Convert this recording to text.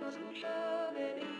Some show, baby.